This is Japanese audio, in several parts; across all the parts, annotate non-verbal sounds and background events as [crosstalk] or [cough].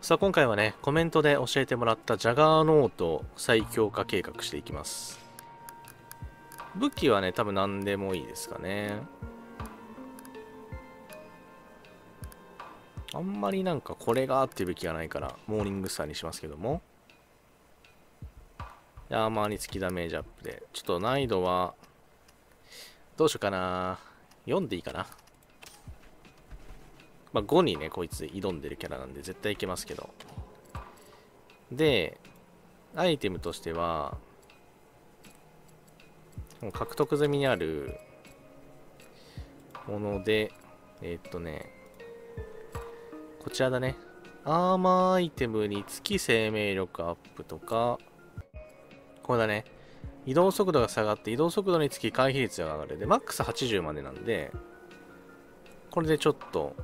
さあ今回はねコメントで教えてもらったジャガーノート再強化計画していきます。武器はね多分何でもいいですかね。あんまりなんかこれがっていう武器がないからモーニングスターにしますけども。アーマーにつきダメージアップで。ちょっと難易度はどうしようかな。4でいいかな。まあ、5にね、こいつ挑んでるキャラなんで絶対いけますけど。で、アイテムとしては、獲得済みにあるもので、えー、っとね、こちらだね。アーマーアイテムにつき生命力アップとか、これだね。移動速度が下がって移動速度につき回避率が上がる。で、マックス80までなんで、これでちょっと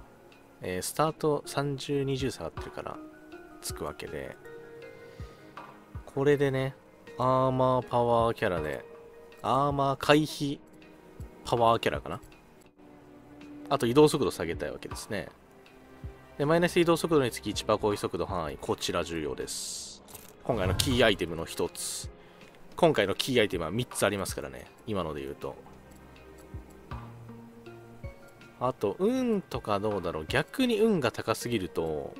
えー、スタート30、20下がってるからつくわけで、これでね、アーマーパワーキャラで、アーマー回避パワーキャラかな？あと移動速度下げたいわけですね。で、マイナス移動速度につき1%攻撃速度範囲、こちら重要です。今回のキーアイテムの1つ。今回のキーアイテムは3つありますからね。今ので言うと。あと、運とかどうだろう。逆に運が高すぎると、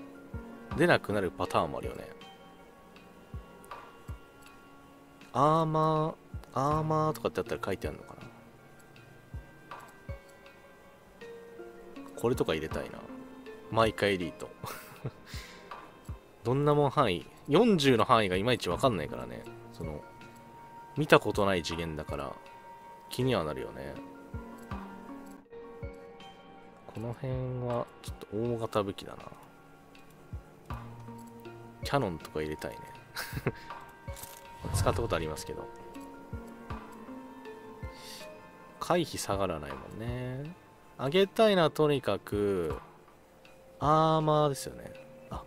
出なくなるパターンもあるよね。アーマー、アーマーとかってあったら書いてあるのかなこれとか入れたいな。毎回エリート。[laughs] どんなもん範囲 ?40 の範囲がいまいちわかんないからね。その、見たことない次元だから、気にはなるよね。この辺はちょっと大型武器だな。キャノンとか入れたいね。[laughs] 使ったことありますけど。回避下がらないもんね。上げたいのはとにかくアーマーですよね。あ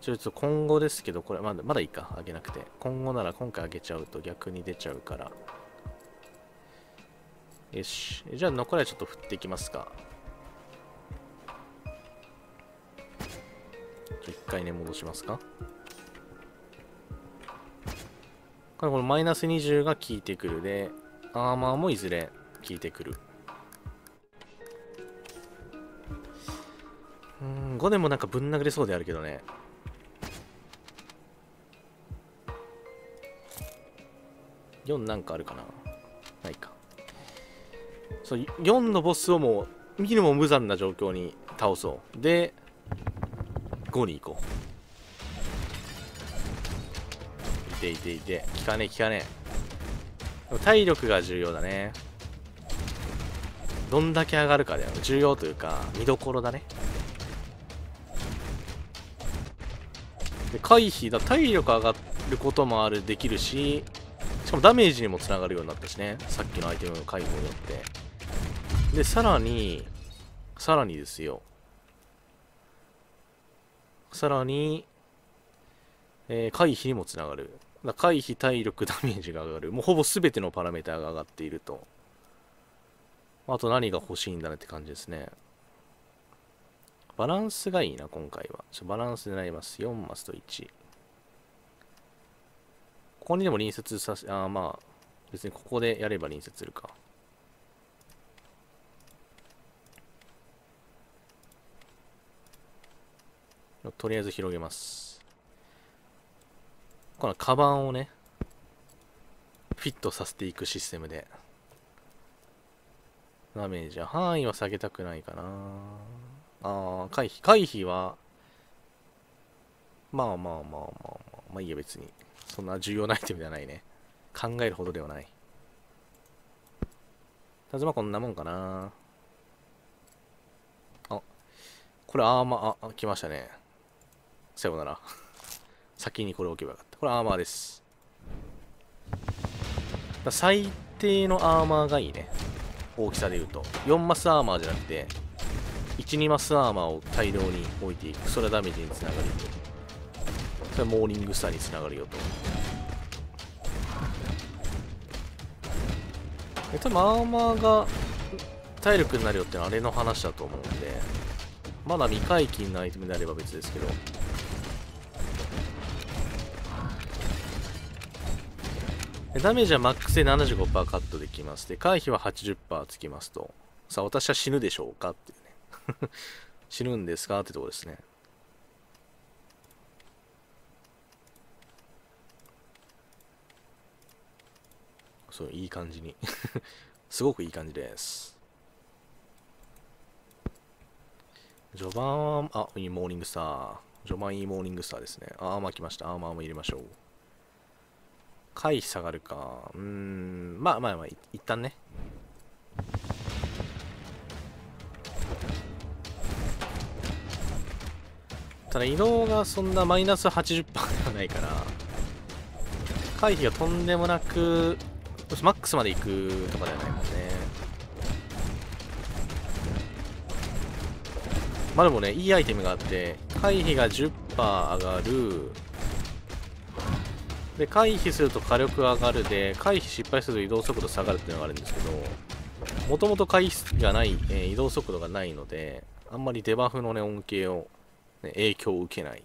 ちょっと今後ですけどこれまだまだいいか。上げなくて。今後なら今回上げちゃうと逆に出ちゃうから。よし。じゃあ残りはちょっと振っていきますか。一回ね、戻しますか。これ、このマイナス20が効いてくるで、アーマーもいずれ効いてくる。うん、5でもなんかぶん殴れそうであるけどね。4なんかあるかなないか。そう、4のボスをもう、見るも無残な状況に倒そう。で、5に行こう。いていていて。効かねえ効かねえ。体力が重要だね。どんだけ上がるかだよ。重要というか見どころだね。で回避だ。体力上がることもあるできるししかもダメージにもつながるようになったしね。さっきのアイテムの解放によって。でさらにさらにですよ。さらに、えー、回避にもつながる。回避、体力、ダメージが上がる。もうほぼ全てのパラメーターが上がっていると。あと何が欲しいんだねって感じですね。バランスがいいな、今回は。ちょバランスでなります。4マスと1。ここにでも隣接させ、あまあ、別にここでやれば隣接するか。とりあえず広げます。このカバンをね、フィットさせていくシステムで。ダメージは範囲は下げたくないかな。ああ、回避。回避は、まあまあまあまあまあ、まあいいや別に。そんな重要なアイテムではないね。考えるほどではない。たずまこんなもんかな。あ、これアーマー、あ、来ましたね。さようなら。先にこれ置けばよかった。これアーマーです。最低のアーマーがいいね。大きさで言うと。4マスアーマーじゃなくて、1、2マスアーマーを大量に置いていく。それはダメージにつながるよと。それはモーニングスターにつながるよとえ。多分アーマーが体力になるよってのはあれの話だと思うんで、まだ未解禁のアイテムであれば別ですけど、ダメージはマックスで75%カットできますで回避は80%つきますとさあ私は死ぬでしょうかっていうね [laughs] 死ぬんですかってとこですねそういい感じに [laughs] すごくいい感じです序盤は、あ、いいモーニングスター。序盤いいモーニングスターですね。アーマー来ました。アーマーも入れましょう。回避下がるか。うん、まあまあまあ、一旦ね。ただ移動がそんなマイナス80%ではないから、回避がとんでもなく、マックスまで行くとかではないもんね。まあでもね、いいアイテムがあって、回避が10%上がる。で、回避すると火力上がるで、回避失敗すると移動速度下がるっていうのがあるんですけど、もともと回避がない、えー、移動速度がないので、あんまりデバフのね、恩恵を、ね、影響を受けない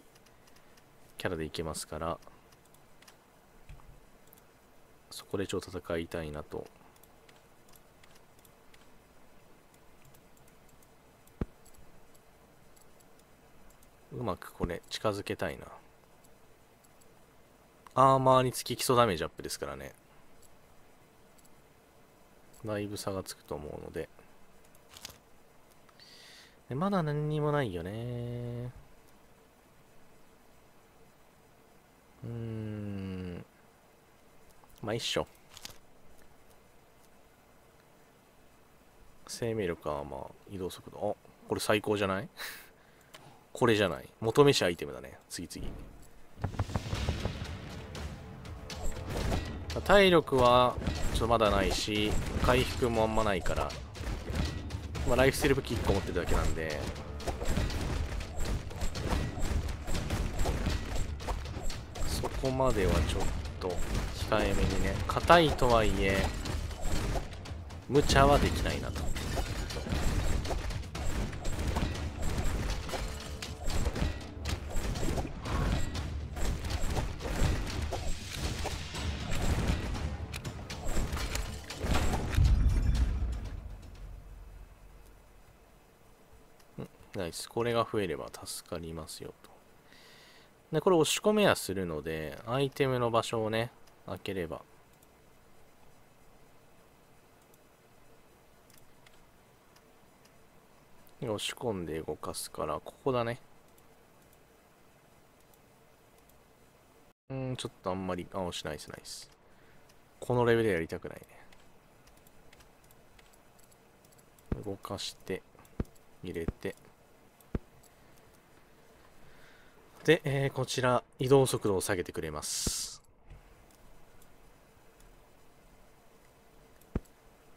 キャラでいけますから、そこでちょっと戦いたいなとうまくこれ近づけたいな。アーマーにつき基礎ダメージアップですからね。だいぶ差がつくと思うので。でまだ何にもないよね。うーん。まあ一緒。生命力はまあ移動速度。あ、これ最高じゃない？[laughs] これじゃない。求めしアイテムだね。次々。体力はちょっとまだないし、回復もあんまないから、まあ、ライフセルブキ1個持ってるだけなんで、そこまではちょっと控えめにね、硬いとはいえ、無茶はできないなと。これが増えれば助かりますよと。で、これ押し込めやするので、アイテムの場所をね、開ければ。押し込んで動かすから、ここだね。うん、ちょっとあんまり、あ、押しないです、ナイス。このレベルでやりたくないね。動かして、入れて。で、えー、こちら、移動速度を下げてくれます。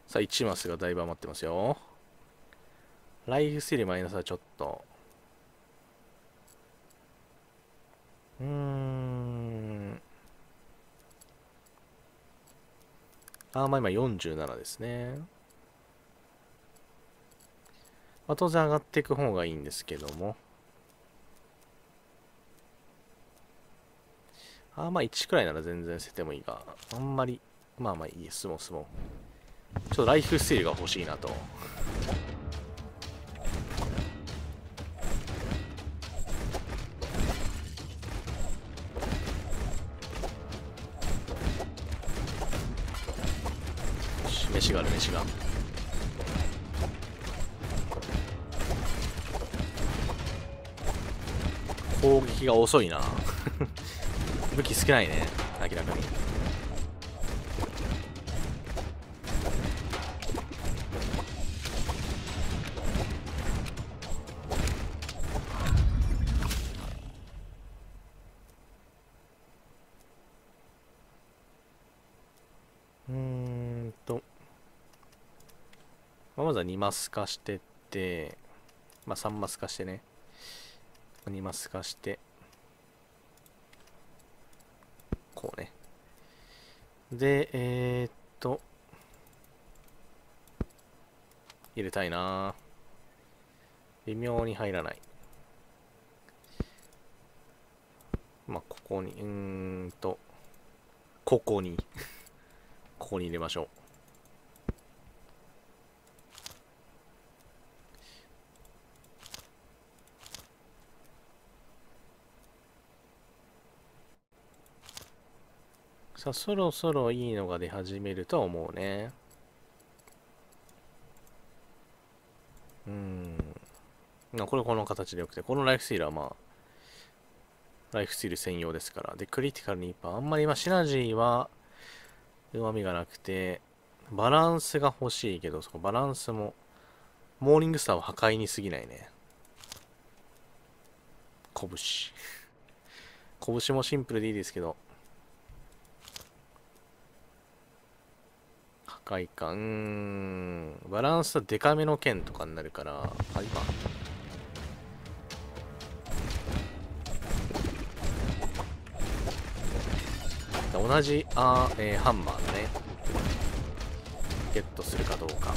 さあ、1マスがだいぶ余ってますよ。ライフスティルマイナスはちょっと。うーん。あ、まあ今47ですね。まあ、当然上がっていく方がいいんですけども。あまあ1くらいなら全然捨ててもいいが、あんまり、まあまあいいです、もうも。ちょっとライフスティルが欲しいなと。飯がある飯が攻撃が遅いな武器少ないね。明らかに。うんと、まあ、まずは2マス化してって。まあ3マス化してね。2マス化してこうね。で、えー、っと、入れたいな微妙に入らない。まあ、ここに、うーんと、ここに [laughs] こに入れましょう。さあ、そろそろいいのが出始めるとは思うね。うん。まあこれこの形でよくて、このライフスティールはまあ、ライフスティール専用ですから。で、クリティカルにパー。あんまり今、シナジーは、弱みがなくて、バランスが欲しいけど、そこバランスも、モーニングスターは破壊に過ぎないね。拳。拳もシンプルでいいですけど、回か。うん。バランスはデカめの剣とかになるから、あ、今。同じあ、えー、ハンマーだね。ゲットするかどうか。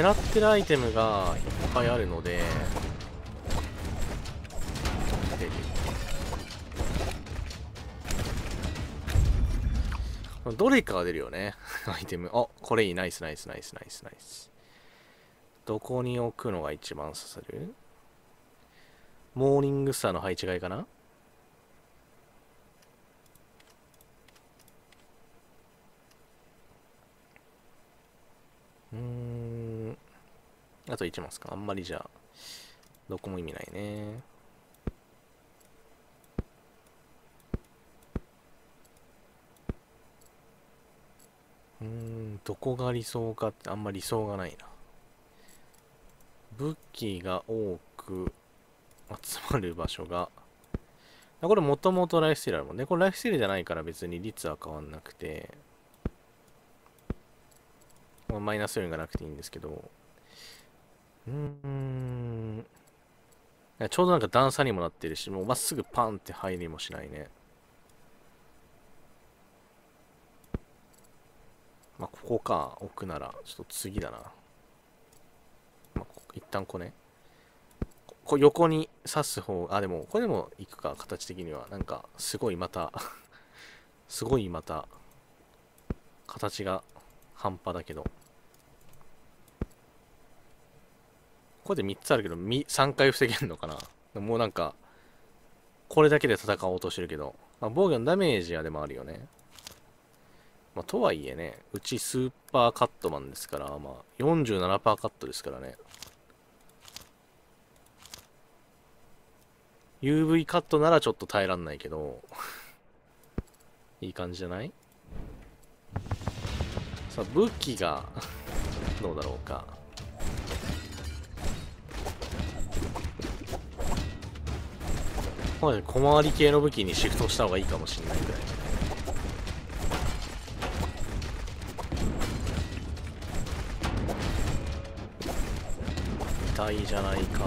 狙ってるアイテムがいっぱいあるので。どれかが出るよね。[laughs] アイテム。あこれいい。ナイスナイスナイスナイスナイス。どこに置くのが一番刺さる？モーニングスターの配置がいいかな？あと1マスか。あんまりじゃあ、どこも意味ないね。うん、どこが理想かってあんまり理想がないな。武器が多く集まる場所が、これもともとライフスティールあるもんね。これライフスティールじゃないから別に率は変わんなくて、まあ、マイナス要因がなくていいんですけど、うーん。ちょうどなんか段差にもなってるし、もうまっすぐパンって入りもしないね。まあ、ここか、置くなら、ちょっと次だな。まあ、一旦こうね。こ横に刺す方、あ、でも、これでも行くか、形的には。なんか、すごいまた [laughs] すごいまた、形が半端だけど。これで3つあるけど、3回防げるのかな？もうなんか、これだけで戦おうとしてるけど、まあ、防御のダメージはでもあるよね。まあ、とはいえね、うちスーパーカットマンですから、まあ、47%カットですからね。UV カットならちょっと耐えらんないけど、[laughs] いい感じじゃない？さあ、武器が [laughs] どうだろうか。小回り系の武器にシフトした方がいいかもしれないぐらい。痛いじゃないか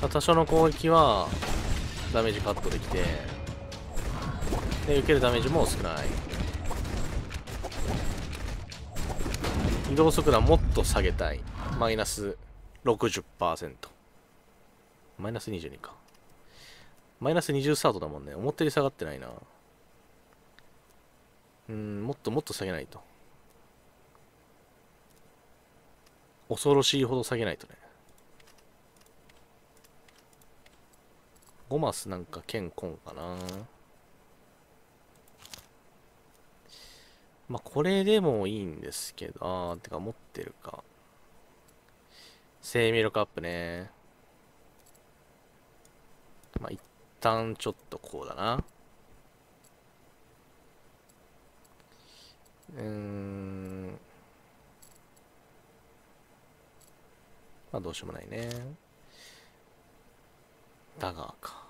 と。多少の攻撃はダメージカットできてで受けるダメージも少ない。移動速度はもっと下げたい。マイナス60%。マイナス22か。マイナス20スタートだもんね。思ったより下がってないな。うん、もっともっと下げないと。恐ろしいほど下げないとね。5マスなんか剣コンかな。まあ、これでもいいんですけど、あー、てか持ってるか。生命力アップね。まあ、一旦ちょっとこうだな。うーん。まあ、どうしようもないね。ダガーか。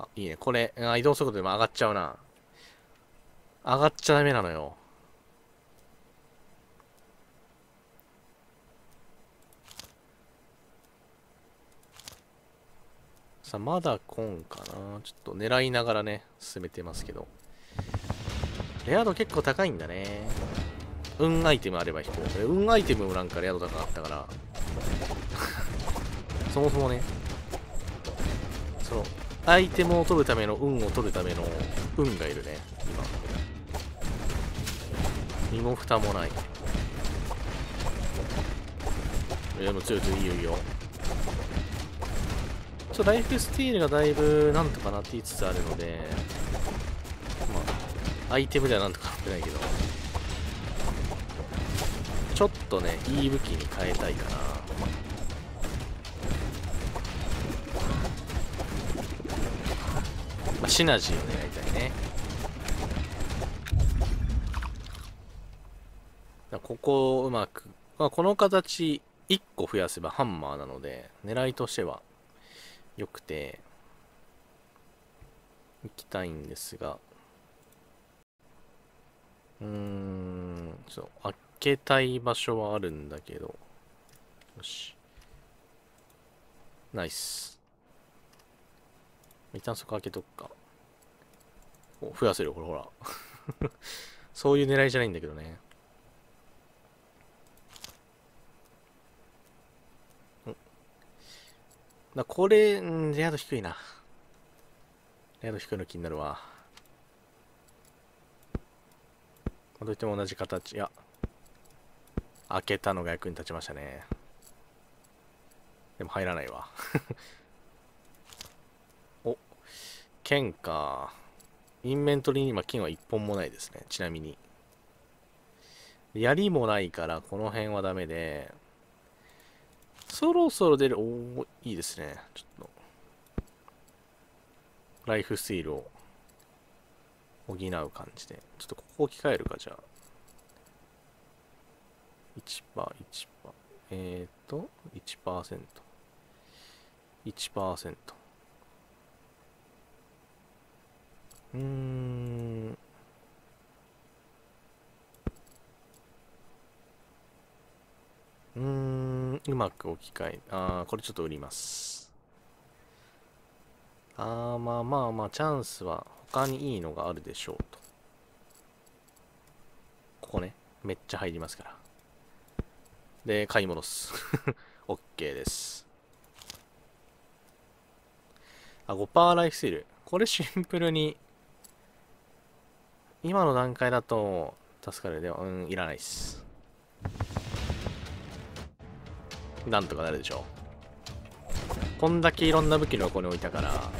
あ、いいね。これ、あ移動速度でも上がっちゃうな。上がっちゃダメなのよ。さあまだ今かな。ちょっと狙いながらね進めてますけど。レア度結構高いんだね。運アイテムあれば引こう。運アイテムもなんかレア度高かったから。[laughs] そもそもね。そのアイテムを取るための運を取るための運がいるね今。身も蓋もない。いや、もう強い強い、いいよいいよ。ちょライフスティールがだいぶなんとかなっていつつあるので、まあ、アイテムではなんとかなってないけど、ちょっとね、いい武器に変えたいかな。まあ、シナジーをね。ここをうまく、まあ、この形1個増やせばハンマーなので、狙いとしては良くて、行きたいんですが、うーん、ちょっと開けたい場所はあるんだけど、よし。ナイス。一旦そこ開けとくか。お、増やせるよ、これほら。[laughs] そういう狙いじゃないんだけどね。だこれ、んレア度低いな。レア度低いの気になるわ。どういっても同じ形。いや、開けたのが役に立ちましたね。でも入らないわ。[laughs] お、剣か。インメントリーに今剣は1本もないですね。ちなみに。槍もないから、この辺はダメで、そろそろ出る。おおいいですね。ちょっと。ライフスティールを補う感じで。ちょっとここ置き換えるか、じゃあ。1%、1%。えっ、ー、と、1%。1%。うーん。うーん、うまく置き換え、ああ、これちょっと売ります。ああ、まあまあまあ、チャンスは他にいいのがあるでしょうと。ここね、めっちゃ入りますから。で、買い戻す。[laughs] OK です。あ、5%ライフスティール。これシンプルに、今の段階だと助かるでは、うん、いらないっす。なんとかなるでしょう。こんだけいろんな武器の横に置いたから、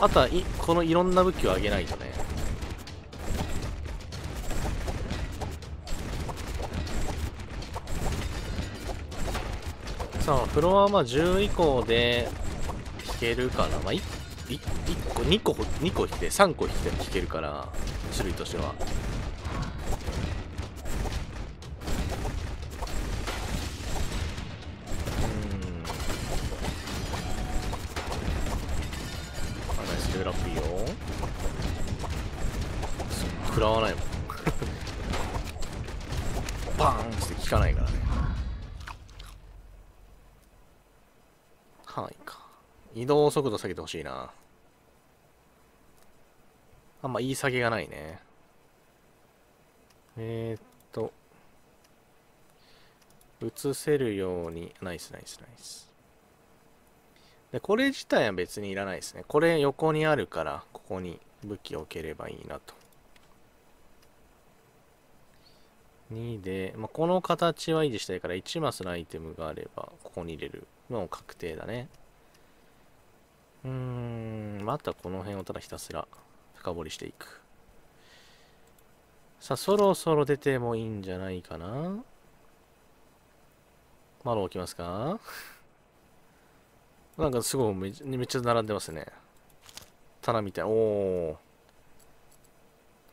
あとはいこのいろんな武器を上げないとね。さあ、フロアまあ10以降で引けるかな。まあ、1, 1個、2個、2個引けて、3個引けて引けるから、種類としては。動速度下げてほしいな。あんま言い下げがないね。えー、っと。映せるようにナイスナイスナイス。でこれ自体は別にいらないですね。これ横にあるからここに武器を置ければいいなと。2で、まあ、この形は維持したいから1マスのアイテムがあれば、ここに入れる。もう確定だね。うん、またこの辺をただひたすら深掘りしていく。さあ、そろそろ出てもいいんじゃないかな窓置きますか？[laughs] なんかすごいめめっちゃ並んでますね。棚みたい。おお。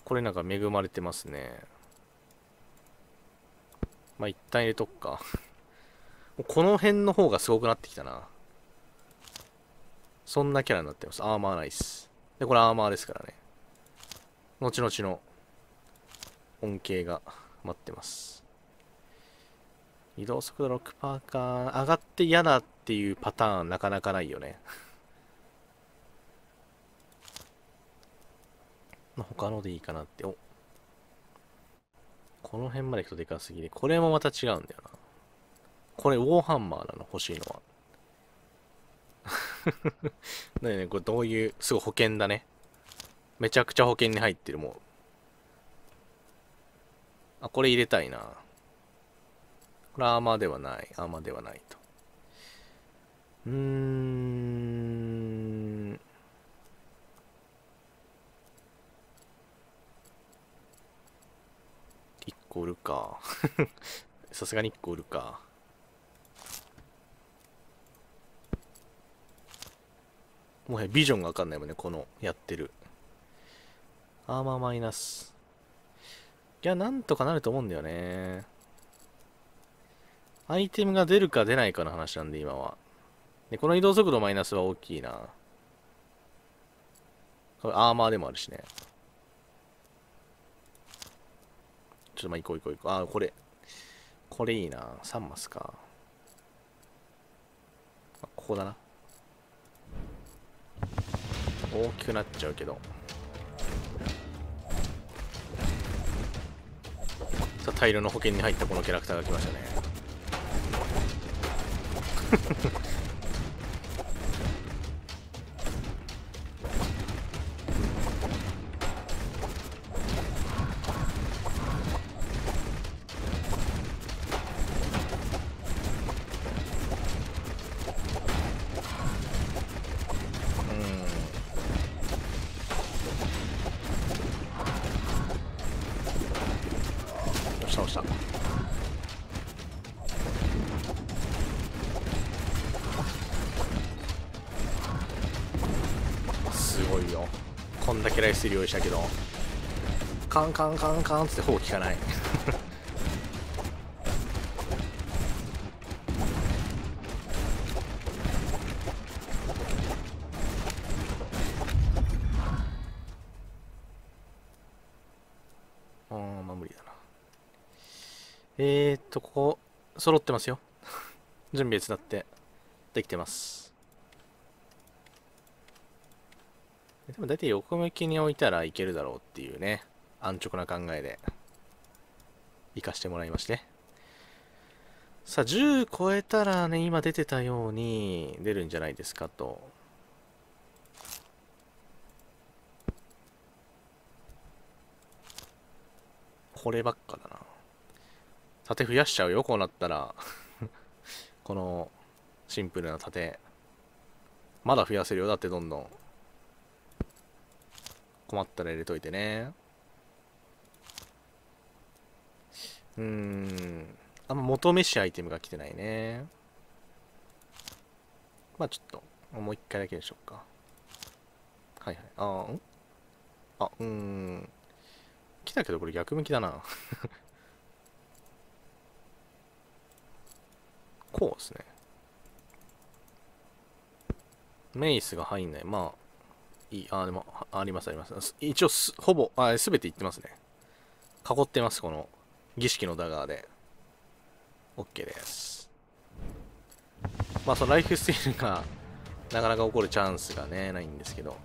これなんか恵まれてますね。まあ、一旦入れとくか。[laughs] この辺の方がすごくなってきたな。そんなキャラになってます。アーマーナイス。で、これアーマーですからね。後々の恩恵が待ってます。移動速度6%か。上がって嫌だっていうパターンなかなかないよね。[laughs] まあ、他のでいいかなって。おこの辺まで行くとでかすぎで。これもまた違うんだよな。これ、ウォーハンマーなの、欲しいのは。[laughs] ねね、これどういう、すごい保険だね。めちゃくちゃ保険に入ってる、もう。あ、これ入れたいな。これアーマーではない。アーマーではないと。うーん。1個売るか。[laughs] さすがに1個売るか。もはやビジョンがわかんないもんね、このやってる。アーマーマイナス。いや、なんとかなると思うんだよね。アイテムが出るか出ないかの話なんで、今は。で、この移動速度マイナスは大きいな。これアーマーでもあるしね。ちょっとまあ、行こう行こう行こう。ああ、これ。これいいな。3マスか。ここだな。大きくなっちゃうけど。さあ大量の保険に入ったこのキャラクターが来ましたねする用意したけど。カンカンカンカンってほぼ効かない。[laughs] あまあ無理だな。えー、っとここ揃ってますよ。[laughs] 準備手伝ってできてます。でも大体横向きに置いたらいけるだろうっていうね、安直な考えで、行かしてもらいまして。さあ、10超えたらね、今出てたように出るんじゃないですかと。こればっかだな。盾増やしちゃうよ、こうなったら。[laughs] このシンプルな盾。まだ増やせるよ、だってどんどん。困ったら入れといてね。うん。あんま求めしアイテムが来てないね。まあちょっと、もう一回だけでしょうか。はいはい。あーん？あ、うーん。来たけどこれ逆向きだな。[laughs] こうですね。メイスが入んない。まあ、い。あ、でも、あります、あります。一応す、ほぼ、あ、すべて言ってますね。囲ってます、この、儀式のダガーで。OK です。まあ、そのライフスティールが、なかなか起こるチャンスがね、ないんですけど。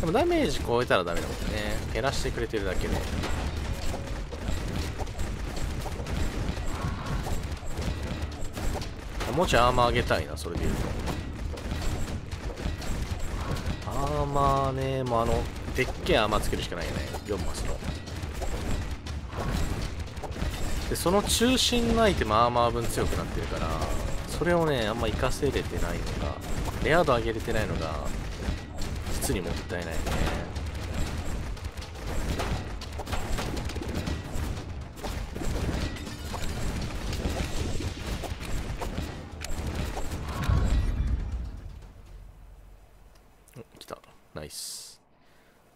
でもダメージ超えたらダメだもんね。減らしてくれてるだけで。もうちアーマー上げたいなそれで言うと。アーマーねもうあのでっけえアーマーつけるしかないよね。4マスの。でその中心のアイテムアーマー分強くなってるからそれをねあんま活かせれてないのがレア度上げれてないのが実にもったいないね。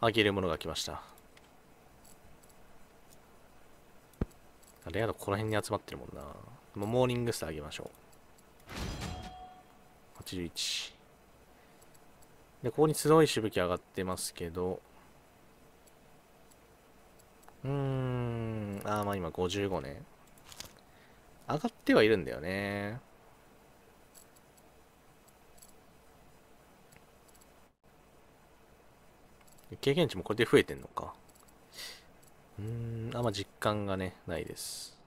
あげるものが来ました。レア度この辺に集まってるもんな。もうモーニングスターあげましょう。81。で、ここに強いしぶき上がってますけど、うーん、あーまあ今55ね。上がってはいるんだよね。経験値もこれで増えてんのか。うん、あんま実感がね、ないです。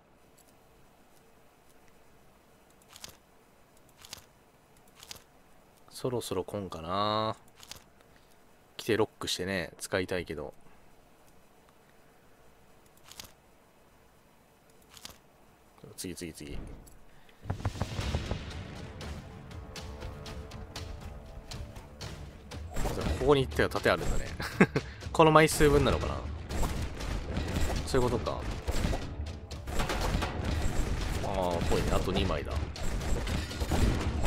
そろそろ来んかな。来てロックしてね、使いたいけど。次次次。ここに行っては盾あるんだね。[laughs] この枚数分なのかな？そういうことか。ああぽいね。あと2枚だ。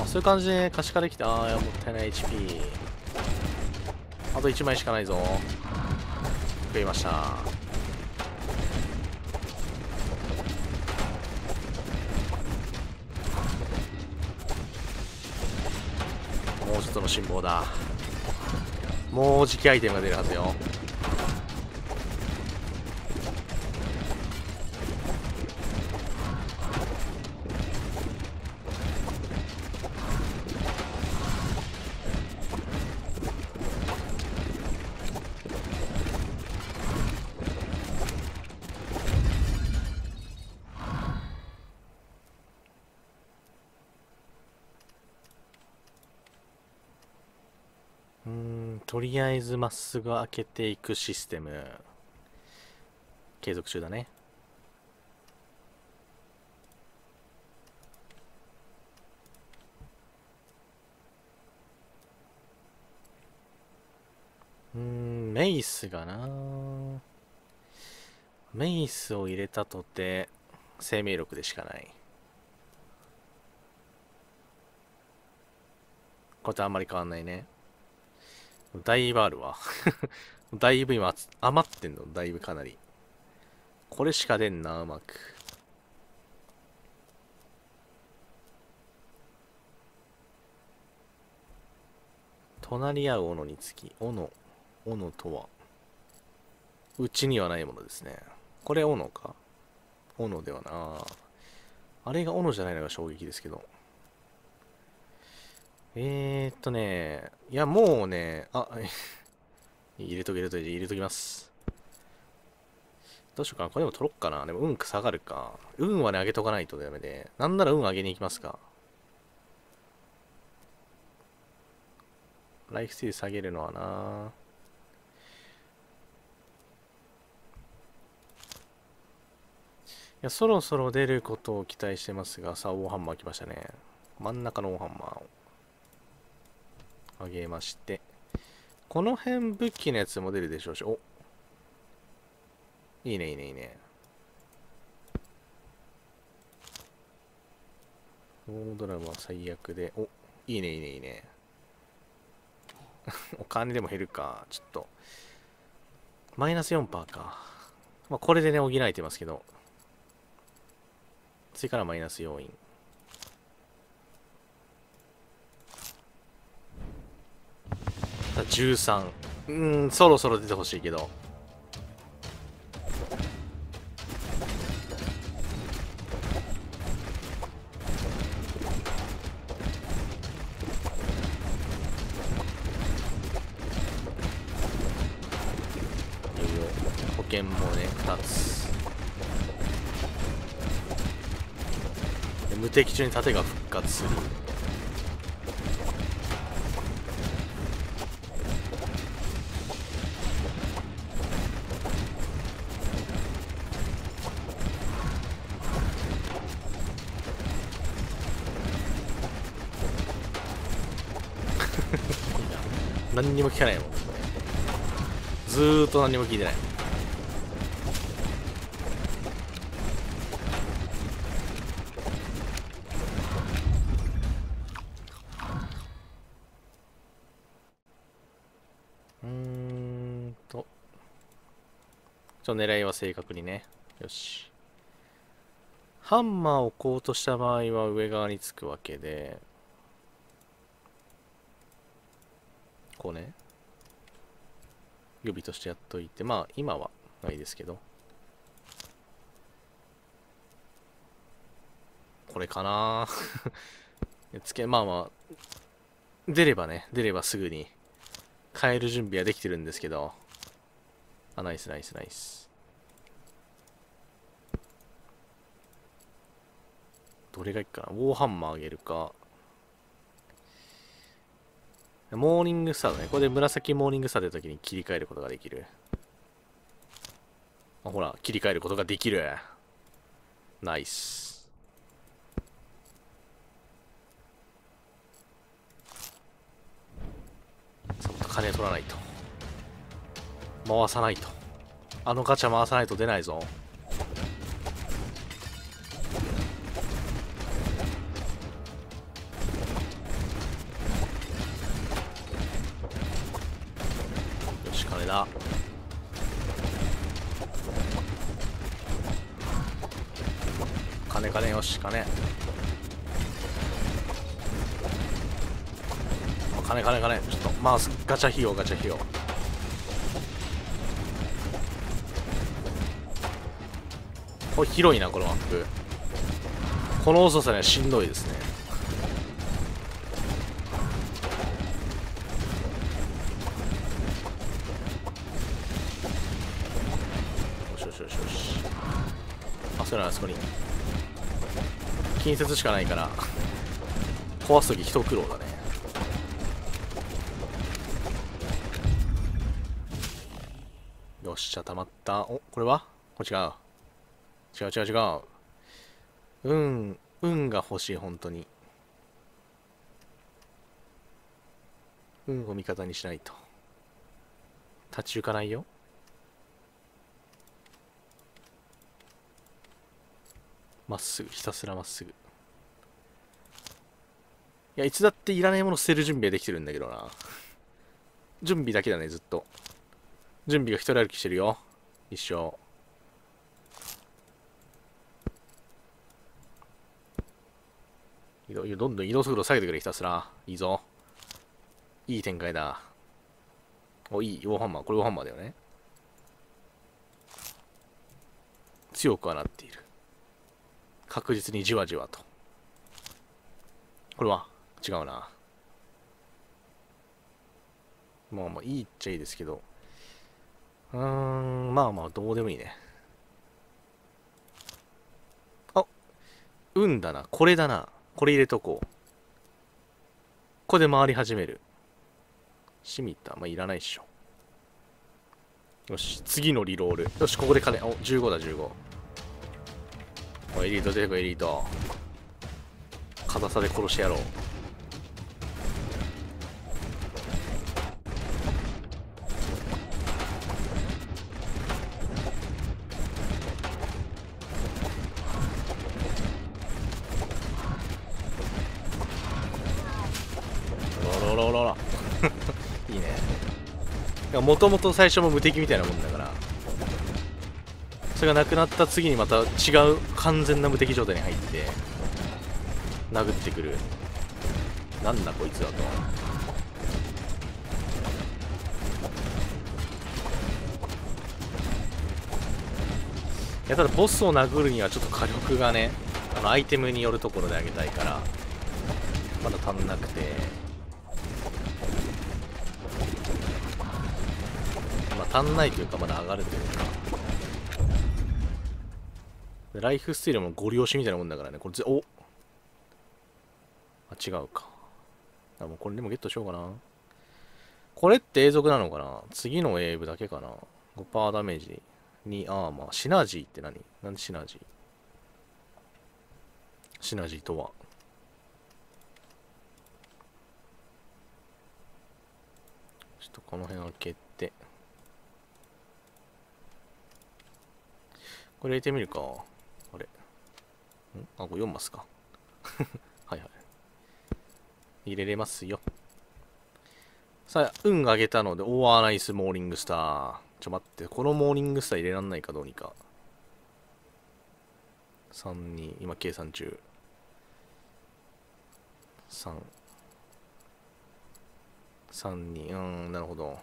あそういう感じで可視化できたああもったいない。HP あと1枚しかないぞ。増えました。もうちょっとの辛抱だ。もうじきアイテムが出るはずよ。とりあえずまっすぐ開けていくシステム。継続中だね。うんメイスがな。メイスを入れたとて生命力でしかない。ことあんまり変わんないね。だいぶあるわだいぶ今余ってんの。だいぶかなり。これしか出んなうまく隣り合う斧につき斧斧とは。うちにはないものですね。これ斧か？斧ではな。あれが斧じゃないのが衝撃ですけど。えー、っとね、いや、もうね、あ、[laughs] 入れとけ入れとけ入れときます。どうしようかな。これでも取ろっかな。でも運下がるか。運はね、上げとかないとダメで。なんなら運上げに行きますか。ライフステージ下げるのはな。いや、そろそろ出ることを期待してますが、さあ、大ハンマー来ましたね。真ん中の大ハンマーを。あげまして。この辺武器のやつも出るでしょうし、おいいね、いいね、いいね。オードラムは最悪で、おいいね、いいね、いいね。[laughs] お金でも減るか、ちょっと。マイナス4%か。まあ、これでね、補えてますけど。次からマイナス要因。13うん。そろそろ出てほしいけど。いよいよ保険もね2つ。無敵中に盾が復活する。何にも聞かないもん。ずーっと何にも聞いてない。うんと。ちょっと狙いは正確にね。よし。ハンマーを置こうとした場合は上側につくわけで。こうね予備としてやっといてまあ今はないですけどこれかな [laughs] つけまあまあ出ればね出ればすぐに変える準備はできてるんですけどあ、ナイスナイスナイス。どれがいいかな？ウォーハンマーあげるか。モーニングスターだね。これで紫モーニングスター出た時に切り替えることができる。あ、ほら、切り替えることができる。ナイス。さっと金取らないと。回さないと。あのガチャ回さないと出ないぞ。金金よし、金。金金金。ちょっと回す。ガチャ費用、ガチャ費用。これ広いなこのマップこの遅さにはしんどいですねよしよしよしよしあそれはあそこに近接しかないから壊す時一苦労だねよっしゃたまったおこれは？これ違う違う違う違う。運、運が欲しい、本当に。運を味方にしないと。立ち行かないよ。まっすぐ、ひたすらまっすぐ。いや、いつだっていらないもの捨てる準備はできてるんだけどな。準備だけだね、ずっと。準備が一人歩きしてるよ。一生。移動、どんどん移動速度下げてくれ、ひたすら。いいぞ。いい展開だ。お、いい、ウォーハンマー。これウォーハンマーだよね。強くはなっている。確実にじわじわと。これは違うな。まあまあ、いいっちゃいいですけど。うーん、まあまあ、どうでもいいね。あ、運だな。これだな。これ入れとこう。ここで回り始める。シミター、まあ、いらないっしょ。よし、次のリロール。よし、ここで金。お、15だ、15。お、エリート出てこい、エリート。硬さで殺してやろう。もともと最初も無敵みたいなもんだからそれがなくなった次にまた違う完全な無敵状態に入って殴ってくる。なんだこいつだと。いやただボスを殴るにはちょっと火力がねあのアイテムによるところであげたいからまだ足んなくて。まあ足んないというかまだ上がるというか。ライフスティールもゴリ押しみたいなもんだからね。これぜお。あ違うか。あもうこれでもゲットしようかな。これって永続なのかな？次のウェーブだけかな。5%ダメージにアーマー。シナジーって何？なんでシナジー？シナジーとは。ちょっとこの辺開けて。これ入れてみるか。あこれ4マスか。[laughs] はいはい。入れれますよ。さあ、運が上げたので、オーアーナイスモーニングスター。ちょ、待って、このモーニングスター入れらんないか、どうにか。3、2、今計算中。3、3、2、うん、なるほど。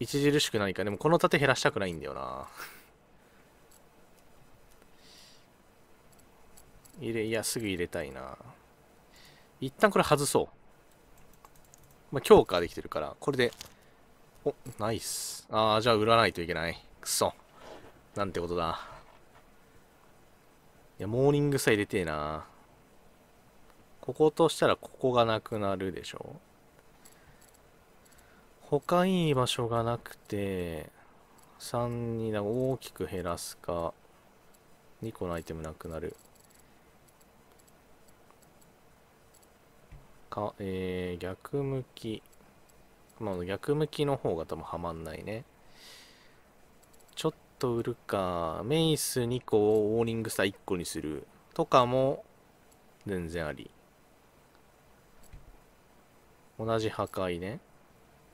著しくないか。でもこの盾減らしたくないんだよな。入れ、いや、すぐ入れたいな。一旦これ外そう。まあ、強化できてるから、これでお、ナイス。ああ、じゃあ売らないといけない。くそ。なんてことだ。いや、モーニングさ入れてえな。こことしたらここがなくなるでしょ。他いい場所がなくて、3に大きく減らすか、2個のアイテムなくなる。か、えー、逆向き。まあ、逆向きの方が多分はまんないね。ちょっと売るか、メイス2個をウォーニングスタ1個にするとかも全然あり。同じ破壊ね。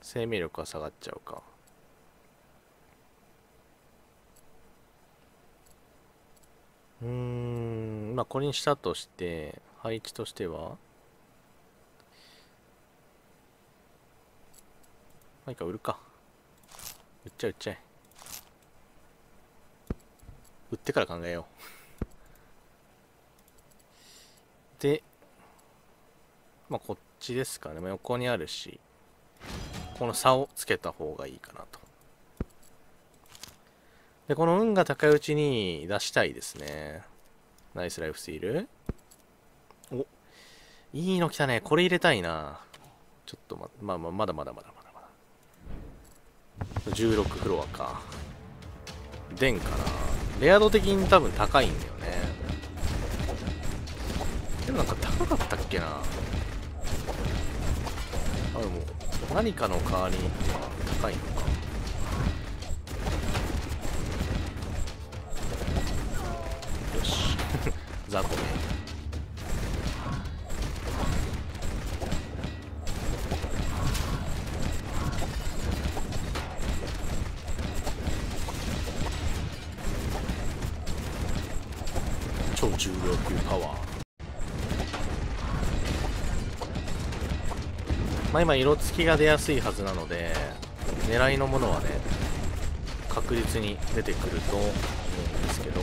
生命力は下がっちゃうか。うーん、まあこれにしたとして、配置としては、何か売るか。売っちゃう売っちゃえ。売ってから考えよう。で、まあこっちですかね。まあ、横にあるし、この差をつけた方がいいかなと。で、この運が高いうちに出したいですね。ナイスライフスイール。お、いいの来たね。これ入れたいな。ちょっとま、まあまあ、まだまだまだまだまだ。16フロアか。電かな。レア度的に多分高いんだよね。でもなんか高かったっけな。あ、でも、何かの代わりに高いのか。よし。[laughs] 雑魚ね。まあ今色付きが出やすいはずなので狙いのものはね確実に出てくると思うんですけど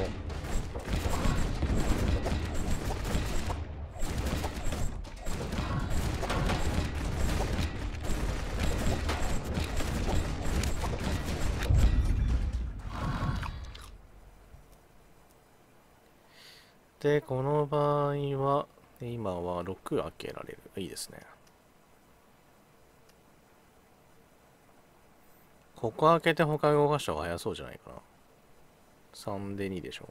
で、この場合は、今は6開けられる。いいですね。ここ開けて他動かした方が早そうじゃないかな。3で2でしょ。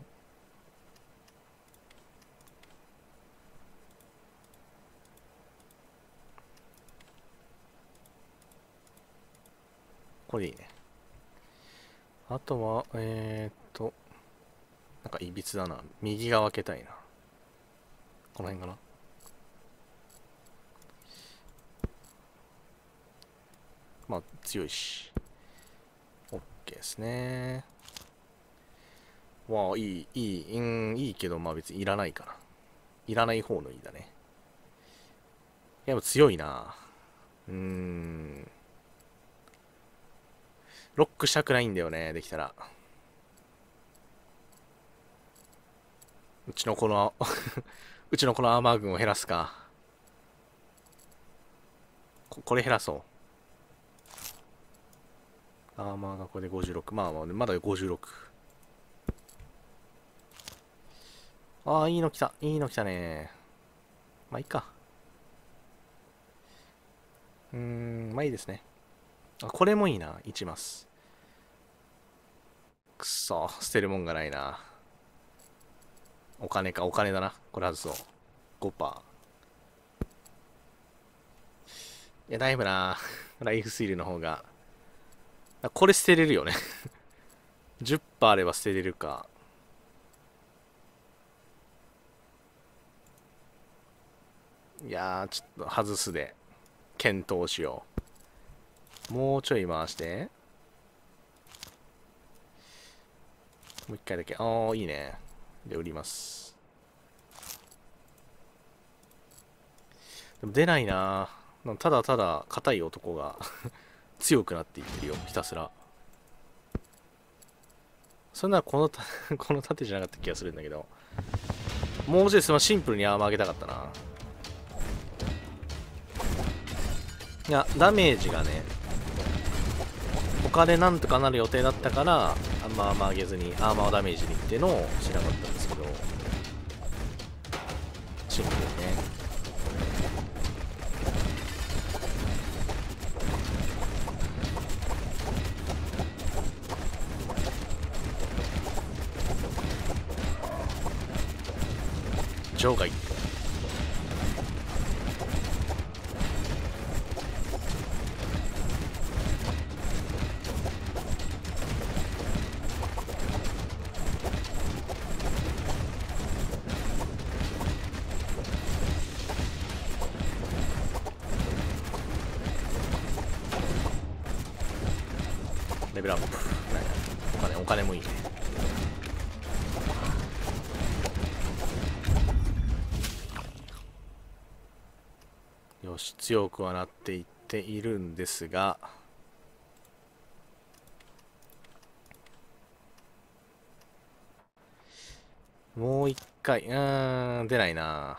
これでいいね。あとは、えー、っと、なんかいびつだな。右側開けたいな。この辺かな。まあ、強いし。OK ですね。わあ、いい、いい、うん、いいけど、まあ別にいらないかな。いらない方のいいだね。いや、強いな。うーん。ロックしたくないんだよね、できたら。うちのこの [laughs] うちのこのアーマー軍を減らすか。ここれ減らそう。アーマーがこれで56。まあまあ、まだ56。ああ、いいの来た。いいの来たね。まあいいか。うーん、まあいいですね。あ、これもいいな。1ます。くそ、捨てるもんがないな。お金か、お金だな。これ外そう。5%。いや、だいぶな。[laughs] ライフスイルの方が。これ捨てれるよね [laughs] 10%あれば捨てれるか。いやー、ちょっと外すで。検討しよう。もうちょい回して。もう一回だけ。ああ、いいね。で、売ります。でも出ないなただただ硬い男が [laughs] 強くなっていってるよ、ひたすら。そんなこの [laughs] この盾じゃなかった気がするんだけど。もうちょいそのシンプルにアーム上げたかったな。いや、ダメージがね、他でなんとかなる予定だったからあんまあんま上げずにアーマーダメージにっていうのをしなかったんですけどシンプルにね場外っていっているんですがもう一回うん出ないな。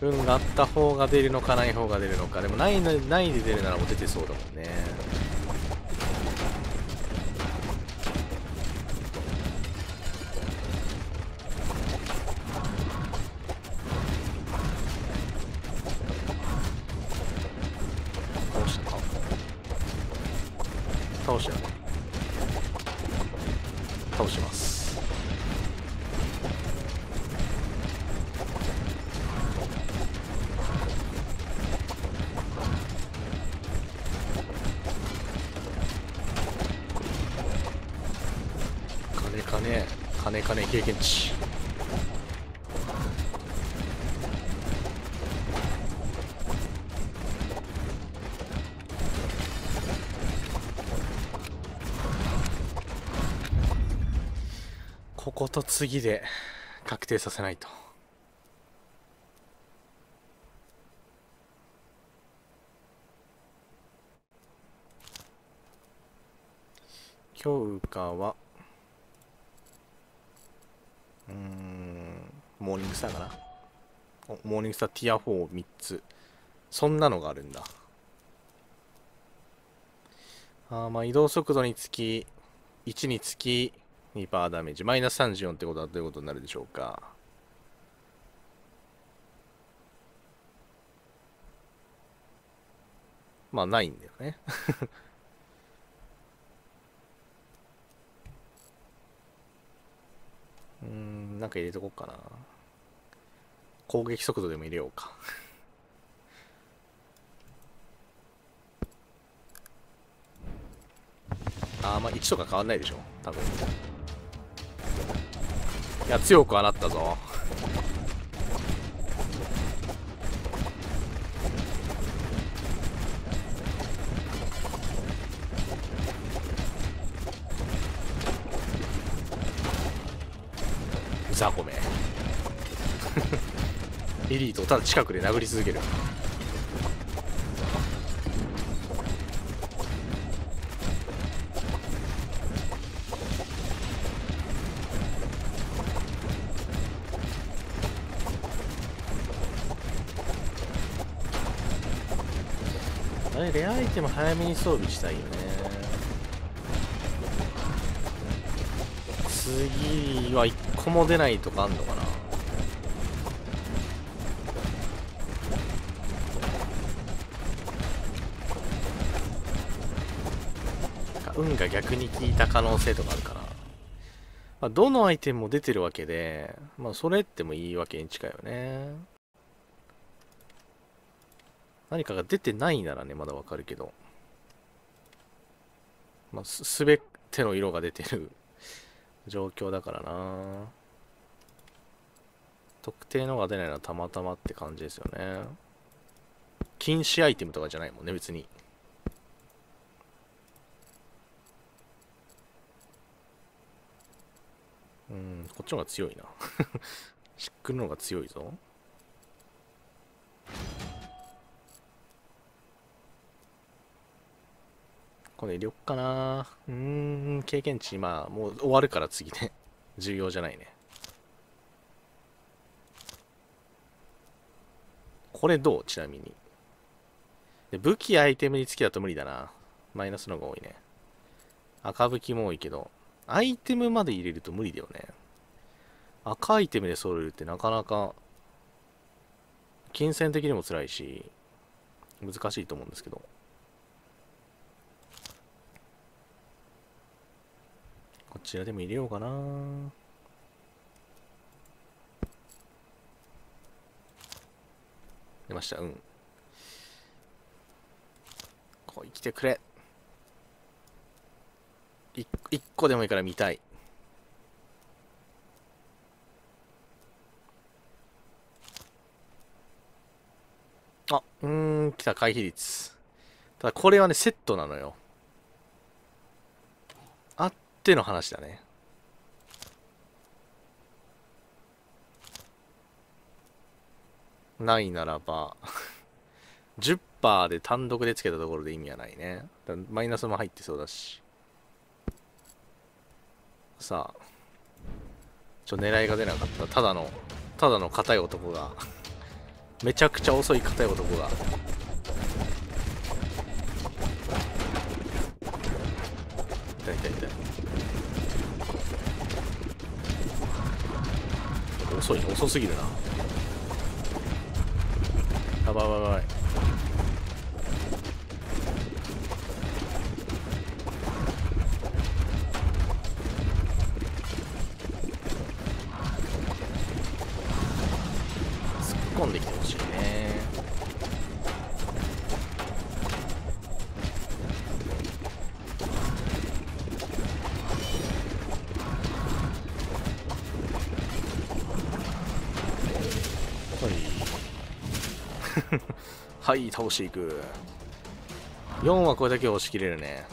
運があった方が出るのかない方が出るのか。でもないないで出るならもう出てそうだもんね。経験値。ここと次で確定させないと。強化はうーんモーニングスターかな？モーニングスターティア43つ。そんなのがあるんだ。あまあ移動速度につき1につき2%ダメージ。マイナス34ってことはどういうことになるでしょうか？まあないんだよね。[laughs] うんなんか入れとこうかな。攻撃速度でも入れようか。あーまあ1とか変わんないでしょ。多分。いや強くはなったぞ。ザコめエリートをただ近くで殴り続ける。あれレアアイテム早めに装備したいよね。次は1個も出ないとかあんのかな。が逆に効いた可能性とかあるから、まあ、どのアイテムも出てるわけで、まあ、それってもいいわけに近いよね。何かが出てないならねまだわかるけど、まあ、すべての色が出てる状況だからな。特定のが出ないのはたまたまって感じですよね。禁止アイテムとかじゃないもんね別に。うんこっちの方が強いなシックの方が強いぞこれ入れよっかなうん経験値まあもう終わるから次ね [laughs] 重要じゃないねこれどうちなみに。で武器アイテムにつきだと無理だな。マイナスの方が多いね。赤武器も多いけど、アイテムまで入れると無理だよね。赤アイテムで揃えるってなかなか、金銭的にも辛いし、難しいと思うんですけど。こちらでも入れようかな。出ました、うん。こい来てくれ。一個でもいいから見たい。あ、うん、来た、回避率。ただ、これはね、セットなのよ。あっての話だね。ないならば [laughs] 10%で単独でつけたところで意味はないね。マイナスも入ってそうだし。さあ、ちょ、狙いが出なかった。ただの、ただの硬い男が [laughs] めちゃくちゃ遅い硬い男が。痛い痛い痛い。遅い、遅すぎるな。やばいやばいやばい。はい。倒していく。4はこれだけ押し切れるね。